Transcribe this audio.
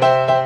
Música